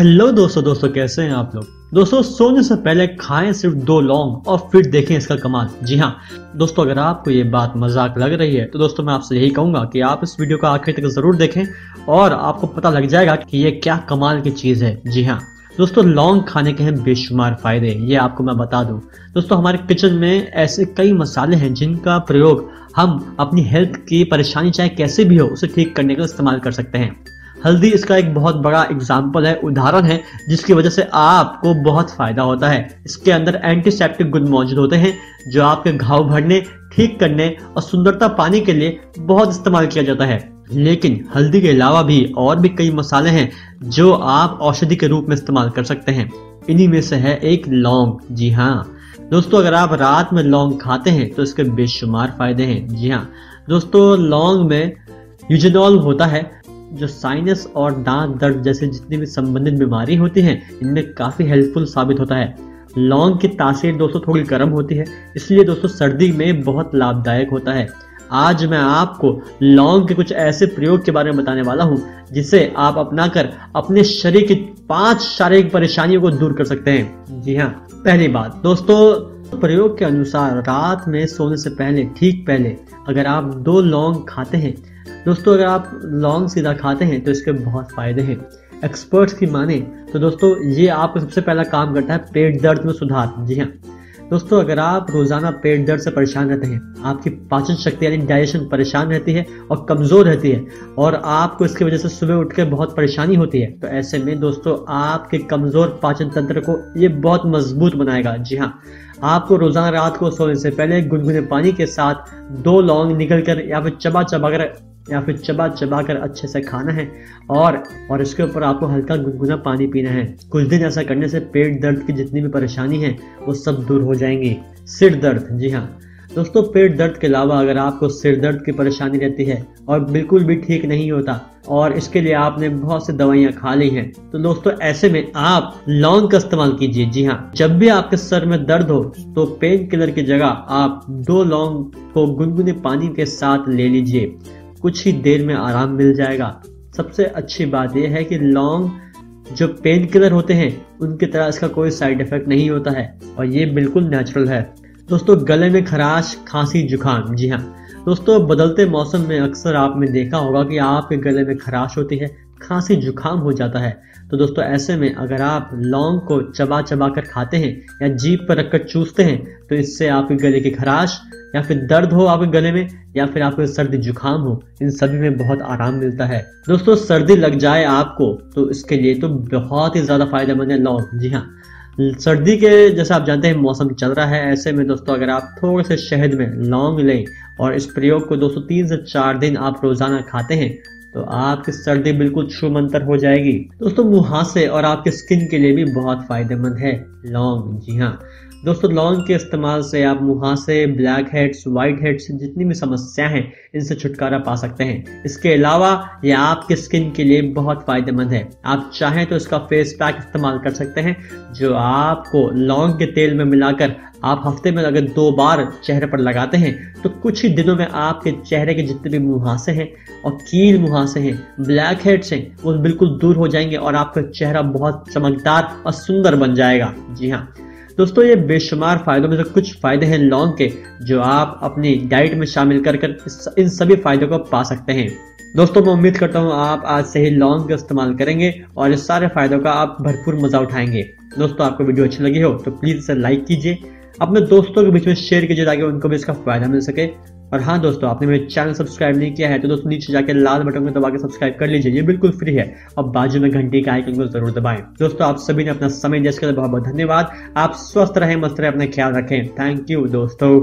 Hello दोस्तों दोस्तों, कैसे हैं आप लोग? दोस्तों, सोने से पहले खाएँ सिर्फ़ दो लौंग और फिर देखें इसका कमाल। जी हाँ दोस्तों, अगर आपको ये बात मज़ाक लग रही है तो दोस्तों, मैं आपसे यही कहूँगा कि आप इस वीडियो को आखिर तक ज़रूर देखें और आपको पता लग जाएगा कि ये क्या कमाल की चीज़ है। जी हाँ दोस्तों, लौंग खाने के हैं बेशुमार फ़ायदे, ये आपको मैं बता दूँ। दोस्तों, हमारे किचन में ऐसे कई मसाले हैं जिनका प्रयोग हम अपनी हेल्थ की परेशानी, चाहे कैसे भी हो, उसे ठीक करने का इस्तेमाल कर सकते हैं। हल्दी इसका एक बहुत बड़ा एग्ज़ाम्पल है, उदाहरण है, जिसकी वजह से आपको बहुत फ़ायदा होता है। इसके अंदर एंटीसेप्टिक गुण मौजूद होते हैं, जो आपके घाव भरने, ठीक करने और सुंदरता पाने के लिए बहुत इस्तेमाल किया जाता है। लेकिन हल्दी के अलावा भी और भी कई मसाले हैं, जो आप औषधि के रूप में इस्तेमाल कर सकते हैं। इन्हीं में से है एक लौंग। जी हाँ। दोस्तों, अगर आप रात में लौंग खाते हैं तो इसके बेशुमार फ़ायदे हैं। जी हाँ। दोस्तों, लौंग में यूजेनॉल होता है जो साइनस और दांत दर्द जैसे जितनी भी संबंधित बीमारी होती हैं, इनमें काफ़ी हेल्पफुल साबित होता है। लौंग की तासीर दोस्तों थोड़ी गर्म होती है, इसलिए दोस्तों सर्दी में बहुत लाभदायक होता है। आज मैं आपको लौंग के कुछ ऐसे प्रयोग के बारे में बताने वाला हूँ, जिसे आप अपनाकर अपने शरीर की पाँच शारीरिक परेशानियों को दूर कर सकते हैं। जी हाँ पहली बात, दोस्तों, प्रयोग के अनुसार रात में सोने से पहले, ठीक पहले, अगर आप दो लौंग खाते हैं दोस्तों, अगर आप लौंग सीधा खाते हैं तो इसके बहुत फ़ायदे हैं। एक्सपर्ट्स की माने तो दोस्तों, ये आपको सबसे पहला काम करता है पेट दर्द में सुधार। जी हाँ। दोस्तों, अगर आप रोज़ाना पेट दर्द से परेशान रहते हैं, आपकी पाचन शक्ति यानी डाइजेशन परेशान रहती है और कमज़ोर रहती है, और आपको इसकी वजह से सुबह उठकर बहुत परेशानी होती है तो ऐसे में दोस्तों, आपके कमज़ोर पाचन तंत्र को ये बहुत मज़बूत बनाएगा। जी हाँ। आपको रोज़ाना रात को सोने से पहले गुनगुने पानी के साथ दो लौंग निकल कर या फिर चबा चबा कर या फिर चबा चबा कर अच्छे से खाना है और और इसके ऊपर आपको हल्का गुनगुना पानी पीना है। कुछ दिन ऐसा करने से पेट दर्द की जितनी भी परेशानी है, वो सब दूर हो जाएँगी। सिर दर्द, जी हाँ। दोस्तों, पेट दर्द के अलावा अगर आपको सिर दर्द की परेशानी रहती है और बिल्कुल भी ठीक नहीं होता और इसके लिए आपने बहुत सी दवाइयाँ खा ली हैं तो दोस्तों, ऐसे में आप लौंग का इस्तेमाल कीजिए, जी हाँ। जब भी आपके सर में दर्द हो तो पेन किलर की जगह आप दो लौंग को गुनगुने पानी के साथ ले लीजिए। कुछ ही देर में आराम मिल जाएगा। सबसे अच्छी बात यह है कि लॉन्ग जो पेन किलर होते हैं, उनकी तरह इसका कोई साइड इफ़ेक्ट नहीं होता है और ये बिल्कुल नेचुरल है। दोस्तों, गले में खराश, खांसी, जुकाम। जी हाँ। दोस्तों, बदलते मौसम में अक्सर आपने देखा होगा कि आपके गले में खराश होती है खांसी जुकाम हो जाता है। तो दोस्तों, ऐसे में अगर आप लौंग को चबा चबा कर खाते हैं या जीप पर रखकर चूसते हैं तो इससे आपके गले की खराश या फिर दर्द हो आपके गले में या फिर आपको सर्दी जुकाम हो, इन सभी में बहुत आराम मिलता है। दोस्तों, सर्दी लग जाए आपको तो इसके लिए तो बहुत ही ज़्यादा फ़ायदेमंद है लौंग। जी हाँ सर्दी के जैसे आप जानते हैं, मौसम चल रहा है। ऐसे में दोस्तों, अगर आप थोड़े से शहद में लौंग लें और इस प्रयोग को दोस्तों तीन से चार दिन आप रोज़ाना खाते हैं तो आपकी सर्दी बिल्कुल छुमंतर हो जाएगी। दोस्तों, मुहासे और आपके स्किन के लिए भी बहुत फ़ायदेमंद है। लौंग, जी हाँ। दोस्तों, लौंग के इस्तेमाल से आप मुहासे, ब्लैक हेड्स वाइट हेड्स, जितनी भी समस्या हैं, इनसे छुटकारा पा सकते हैं। इसके अलावा ये आपके स्किन के लिए बहुत फ़ायदेमंद है। आप चाहें तो इसका फेस पैक इस्तेमाल कर सकते हैं, जो आपको लौंग के तेल में मिलाकर आप हफ़्ते में अगर दो बार चेहरे पर लगाते हैं तो कुछ ही दिनों में आपके चेहरे के जितने भी मुहासे हैं और कील मुहासे हैं ब्लैक हेड्स हैं, वो बिल्कुल दूर हो जाएँगे और आपका चेहरा बहुत चमकदार और सुंदर बन जाएगा। जी हाँ। दोस्तों, ये बेशुमार फायदों में से कुछ फ़ायदे हैं लौंग के, जो आप अपनी डाइट में शामिल कर कर इन सभी फायदों को पा सकते हैं। दोस्तों, मैं उम्मीद करता हूँ आप आज से ही लौंग का इस्तेमाल करेंगे और इस सारे फायदों का आप भरपूर मज़ा उठाएँगे। दोस्तों, आपको वीडियो अच्छी लगी हो तो प्लीज़ इसे लाइक कीजिए। अपने दोस्तों के बीच में शेयर कीजिए ताकि उनको भी इसका फ़ायदा मिल सके। और हाँ दोस्तों, आपने मेरे चैनल सब्सक्राइब नहीं किया है तो दोस्तों नीचे जाके लाल बटन को दबा के सब्सक्राइब कर लीजिए। ये बिल्कुल फ्री है। और बाजू में घंटी का आइकन को ज़रूर दबाएँ। दोस्तों, आप सभी ने अपना समय दिया, इसके लिए बहुत बहुत धन्यवाद। आप स्वस्थ रहें, मस्त रहें, अपना ख्याल रखें। थैंक यू दोस्तों।